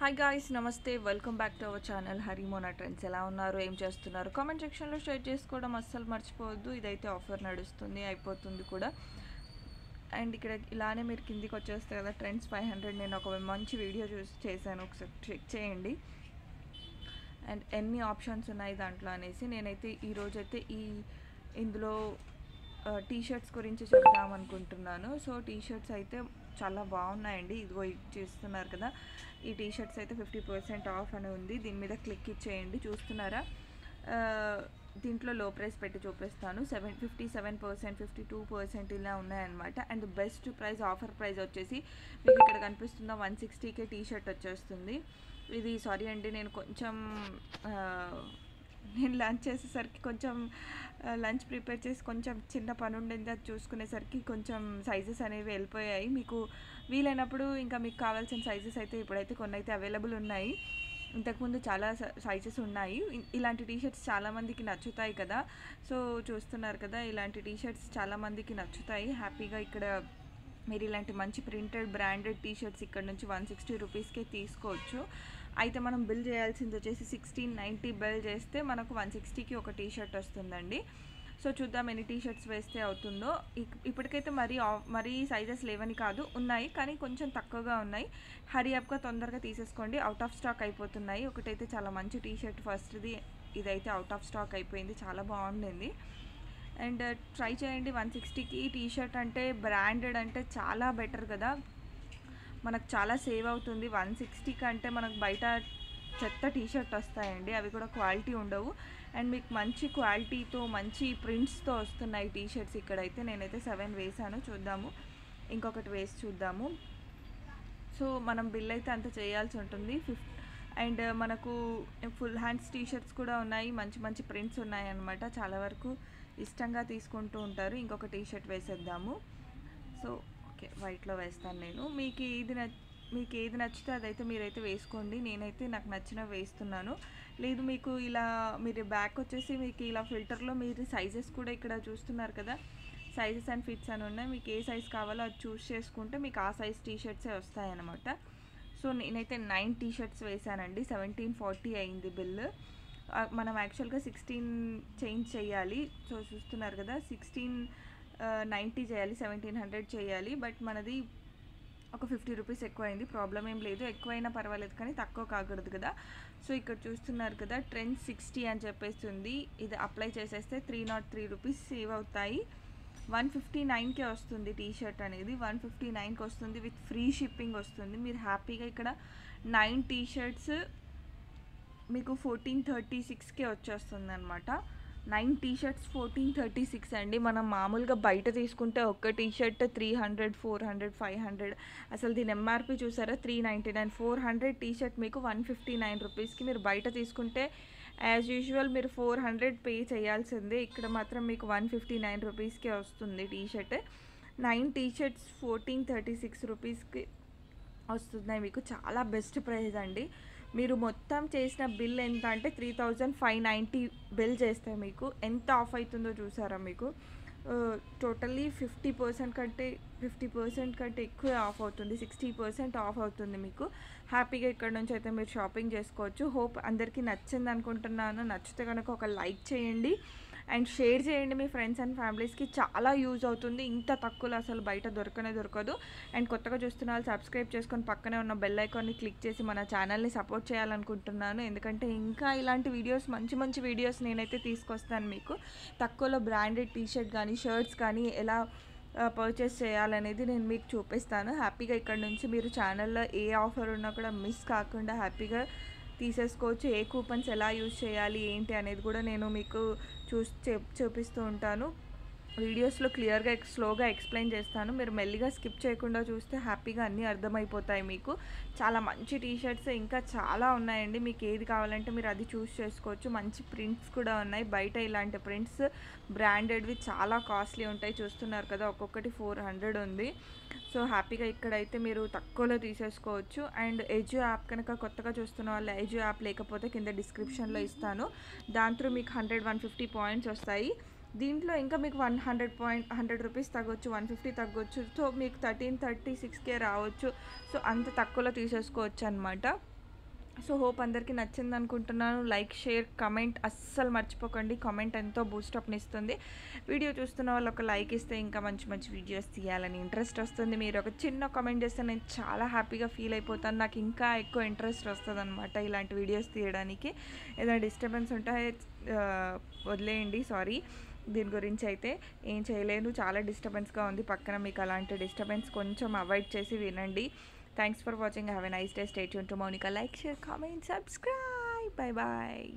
Hi guys నమస్తే. Welcome back to our channel Harimona trends ఎలా ఉన్నారు? ఏం చేస్తున్నారు? కామెంట్ సెక్షన్లో షేర్ చేసుకోవడం అస్సలు మర్చిపోవద్దు. ఇదైతే ఆఫర్ నడుస్తుంది అయిపోతుంది కూడా. అండ్ ఇక్కడ ఇలానే మీరు కిందికి వచ్చేస్తే కదా ట్రెండ్స్ ఫైవ్ హండ్రెడ్ నేను ఒక మంచి వీడియో చూసి చేశాను. ఒకసారి చెక్ చేయండి. అండ్ ఎన్ని ఆప్షన్స్ ఉన్నాయి దాంట్లో అనేసి నేనైతే ఈరోజైతే ఈ ఇందులో uh, టీ షర్ట్స్ గురించి చెప్దామనుకుంటున్నాను సో టీ షర్ట్స్ అయితే చాలా బాగున్నాయండి. ఇదిగో చేస్తున్నారు చూస్తున్నారు కదా. ఈ టీ షర్ట్స్ అయితే ఫిఫ్టీ పర్సెంట్ ఆఫ్ అని ఉంది. దీని మీద క్లిక్ ఇచ్చేయండి. చూస్తున్నారా? దీంట్లో లో ప్రైస్ పెట్టి చూపిస్తాను. Seven fifty seven percent fifty two percent ఇలా ఉన్నాయన్నమాట. And best price offer price వచ్చేసి మీకు ఇక్కడ కనిపిస్తున్న వన్ సిక్స్టీకే టీ షర్ట్ వచ్చేస్తుంది. ఇది సారీ అండి నేను కొంచెం నేను లంచ్ చేసేసరికి కొంచెం లంచ్ ప్రిపేర్ చేసి కొంచెం చిన్న పని ఉండింది అది చూసుకునేసరికి కొంచెం సైజెస్ అనేవి వెళ్ళిపోయాయి. మీకు వీలైనప్పుడు ఇంకా మీకు కావాల్సిన సైజెస్ అయితే ఇప్పుడైతే కొన్ని అయితే అవైలబుల్ ఉన్నాయి. ఇంతకుముందు చాలా సైజెస్ ఉన్నాయి. ఇలాంటి టీషర్ట్స్ చాలామందికి నచ్చుతాయి కదా. సో చూస్తున్నారు కదా ఇలాంటి టీషర్ట్స్ చాలామందికి నచ్చుతాయి. హ్యాపీగా ఇక్కడ మీరు ఇలాంటి మంచి ప్రింటెడ్ బ్రాండెడ్ టీ షర్ట్స్ ఇక్కడ నుంచి వన్ సిక్స్టీ రూపీస్కే తీసుకోవచ్చు. అయితే మనం బిల్ చేయాల్సింది వచ్చేసి సిక్స్టీన్ నైంటీ బిల్ చేస్తే మనకు వన్ సిక్స్టీకి ఒక టీ షర్ట్ వస్తుందండి. సో చూద్దాం ఎన్ని టీ షర్ట్స్ వేస్తే అవుతుందో. ఇప్పటికైతే మరీ మరీ సైజెస్ లేవని కాదు ఉన్నాయి. కానీ కొంచెం తక్కువగా ఉన్నాయి. హరీ అప్గా తొందరగా తీసేసుకోండి. అవుట్ ఆఫ్ స్టాక్ అయిపోతున్నాయి. ఒకటైతే చాలా మంచి టీ షర్ట్ ఫస్ట్ది ఇదైతే అవుట్ ఆఫ్ స్టాక్ అయిపోయింది. చాలా బాగుండింది. అండ్ ట్రై చేయండి. వన్ సిక్స్టీకి టీ షర్ట్ అంటే బ్రాండెడ్ అంటే చాలా బెటర్ కదా. మనకు చాలా సేవ్ అవుతుంది. వన్ సిక్స్టీ కంటే మనకు బయట చెత్త టీషర్ట్ వస్తాయండి. అవి కూడా క్వాలిటీ ఉండవు. అండ్ మీకు మంచి క్వాలిటీతో మంచి ప్రింట్స్తో వస్తున్నాయి టీషర్ట్స్ ఇక్కడైతే. నేనైతే సెవెన్ వేసాను. చూద్దాము. ఇంకొకటి వేసి చూద్దాము. సో మనం బిల్ అయితే అంత చేయాల్సి ఉంటుంది. ఫిఫ్ అండ్ మనకు ఫుల్ హ్యాండ్స్ టీషర్ట్స్ కూడా ఉన్నాయి. మంచి మంచి ప్రింట్స్ ఉన్నాయి అన్నమాట చాలా వరకు ఇష్టంగా తీసుకుంటూ ఉంటారు. ఇంకొక టీషర్ట్ వేసేద్దాము. సో ఓకే వైట్లో వేస్తాను నేను. మీకు ఏది మీకు ఏది నచ్చితే అదైతే మీరైతే వేసుకోండి. నేనైతే నాకు నచ్చిన వేస్తున్నాను. లేదు మీకు ఇలా మీరు బ్యాక్ వచ్చేసి మీకు ఇలా ఫిల్టర్లో మీరు సైజెస్ కూడా ఇక్కడ చూస్తున్నారు కదా. సైజెస్ అండ్ ఫిట్స్ అని ఉన్నాయి. మీకు ఏ సైజ్ కావాలో అది చూస్ చేసుకుంటే మీకు ఆ సైజ్ టీషర్ట్సే వస్తాయన్నమాట. సో నేనైతే నైన్ టీషర్ట్స్ వేశానండి. వేసానండి సెవెంటీన్ ఫార్టీ అయింది బిల్. మనం యాక్చువల్గా సిక్స్టీన్ చేంజ్ చేయాలి. సో చూస్తున్నారు కదా సిక్స్టీన్ నైంటీ చేయాలి సెవెంటీన్ హండ్రెడ్ చేయాలి బట్ మనది ఒక ఫిఫ్టీ రూపీస్ ఎక్కువ అయింది ప్రాబ్లం ఏం లేదు. ఎక్కువైనా పర్వాలేదు కానీ తక్కువ కాకూడదు కదా. సో ఇక్కడ చూస్తున్నారు కదా ట్రెండ్ సిక్స్టీ అని చెప్పేస్తుంది. ఇది అప్లై చేసేస్తే three not three rupees save అవుతాయి. వన్ ఫిఫ్టీ నైన్కే వస్తుంది టీ షర్ట్ అనేది. వన్ ఫిఫ్టీ నైన్కి వస్తుంది విత్ ఫ్రీ షిప్పింగ్ వస్తుంది. మీరు హ్యాపీగా ఇక్కడ నైన్ టీ షర్ట్స్ మీకు ఫోర్టీన్ థర్టీ సిక్స్కే వచ్చేస్తుంది అనమాట nine T shirts fourteen thirty six అండి. మనం మామూలుగా బయట తీసుకుంటే ఒక్క T shirt three hundred four hundred five hundred. అసలు దీని ఎంఆర్పి చూసారా? Three ninety nine. Four hundred T shirt మీకు వన్ ఫిఫ్టీ నైన్ రూపీస్కి మీరు బయట తీసుకుంటే యాజ్ యూజువల్ మీరు ఫోర్ హండ్రెడ్ పే చేయాల్సిందే. ఇక్కడ మాత్రం మీకు వన్ ఫిఫ్టీ నైన్ రూపీస్కే వస్తుంది T shirt nine T shirts fourteen thirty six రూపీస్కి వస్తున్నాయి. మీకు చాలా బెస్ట్ ప్రైస్ అండి. మీరు మొత్తం చేసిన బిల్ ఎంత అంటే three thousand five ninety bill చేస్తే మీకు ఎంత ఆఫ్ అవుతుందో చూసారా మీకు? టోటల్లీ ఫిఫ్టీ పర్సెంట్ కంటే ఫిఫ్టీ పర్సెంట్ కంటే ఎక్కువ ఆఫ్ అవుతుంది. సిక్స్టీ పర్సెంట్ ఆఫ్ అవుతుంది మీకు. హ్యాపీగా ఇక్కడ నుంచి అయితే మీరు షాపింగ్ చేసుకోవచ్చు. హోప్ అందరికీ నచ్చింది అనుకుంటున్నాను. నచ్చితే కనుక ఒక లైక్ చేయండి. అండ్ షేర్ చేయండి మీ ఫ్రెండ్స్ అండ్ ఫ్యామిలీస్కి. చాలా యూజ్ అవుతుంది. ఇంత తక్కువలో అసలు బయట దొరకనే దొరకదు. అండ్ కొత్తగా చూస్తున్న వాళ్ళు సబ్స్క్రైబ్ చేసుకొని పక్కనే ఉన్న బెల్ ఐకాన్ని క్లిక్ చేసి మన ఛానల్ని సపోర్ట్ చేయాలనుకుంటున్నాను. ఎందుకంటే ఇంకా ఇలాంటి వీడియోస్ మంచి మంచి వీడియోస్ నేనైతే తీసుకొస్తాను మీకు. తక్కువలో బ్రాండెడ్ టీషర్ట్ కానీ షర్ట్స్ కానీ ఎలా పర్చేస్ చేయాలనేది నేను మీకు చూపిస్తాను. హ్యాపీగా ఇక్కడ నుంచి మీరు ఛానల్లో ఏ ఆఫర్ ఉన్నా కూడా మిస్ కాకుండా హ్యాపీగా తీసేసుకోవచ్చు. ఏ కూపన్స్ ఎలా యూజ్ చేయాలి ఏంటి అనేది కూడా నేను మీకు చూసి చెప్ చూపిస్తూ ఉంటాను. వీడియోస్లో క్లియర్గా స్లోగా ఎక్స్ప్లెయిన్ చేస్తాను. మీరు మెల్లిగా స్కిప్ చేయకుండా చూస్తే హ్యాపీగా అన్నీ అర్థమైపోతాయి మీకు. చాలా మంచి టీషర్ట్స్ ఇంకా చాలా ఉన్నాయండి. మీకు ఏది కావాలంటే మీరు అది చూస్ చేసుకోవచ్చు. మంచి ప్రింట్స్ కూడా ఉన్నాయి. బయట ఇలాంటి ప్రింట్స్ బ్రాండెడ్వి చాలా కాస్ట్లీ ఉంటాయి. చూస్తున్నారు కదా ఒక్కొక్కటి ఫోర్ హండ్రెడ్ ఉంది. సో హ్యాపీగా ఇక్కడైతే మీరు తక్కువలో తీసేసుకోవచ్చు. అండ్ ఎజియో యాప్ కనుక కొత్తగా చూస్తున్న వాళ్ళు ఎజియో యాప్ లేకపోతే కింద డిస్క్రిప్షన్లో ఇస్తాను. దాంతో మీకు హండ్రెడ్ వన్ ఫిఫ్టీ పాయింట్స్ వస్తాయి. దీంట్లో ఇంకా మీకు one hundred point hundred rupees తగ్గొచ్చు one fifty తగ్గొచ్చు. సో మీకు థర్టీన్ థర్టీ సిక్స్కే రావచ్చు. సో అంత తక్కువలో తీసేసుకోవచ్చు అనమాట సో హోప్ అందరికీ నచ్చింది అనుకుంటున్నాను లైక్ షేర్ కమెంట్ అస్సలు మర్చిపోకండి. కమెంట్ ఎంతో బూస్టప్ని ఇస్తుంది వీడియో చూస్తున్న వాళ్ళు ఒక లైక్ ఇస్తే ఇంకా మంచి మంచి వీడియోస్ తీయాలని ఇంట్రెస్ట్ వస్తుంది. మీరు ఒక చిన్న కామెంట్ చేస్తే నేను చాలా హ్యాపీగా ఫీల్ అయిపోతాను. నాకు ఇంకా ఎక్కువ ఇంట్రెస్ట్ వస్తుంది అనమాట ఇలాంటి వీడియోస్ తీయడానికి. ఏదైనా డిస్టర్బెన్స్ ఉంటే వదిలేయండి. సారీ. దీని గురించి అయితే ఏం చేయలేను. చాలా డిస్టర్బెన్స్గా ఉంది పక్కన. మీకు అలాంటి డిస్టర్బెన్స్ కొంచెం అవాయిడ్ చేసి వినండి. Thanks for watching. Have a nice day. Stay tuned to Monica. Like, share, comment, subscribe. Bye bye.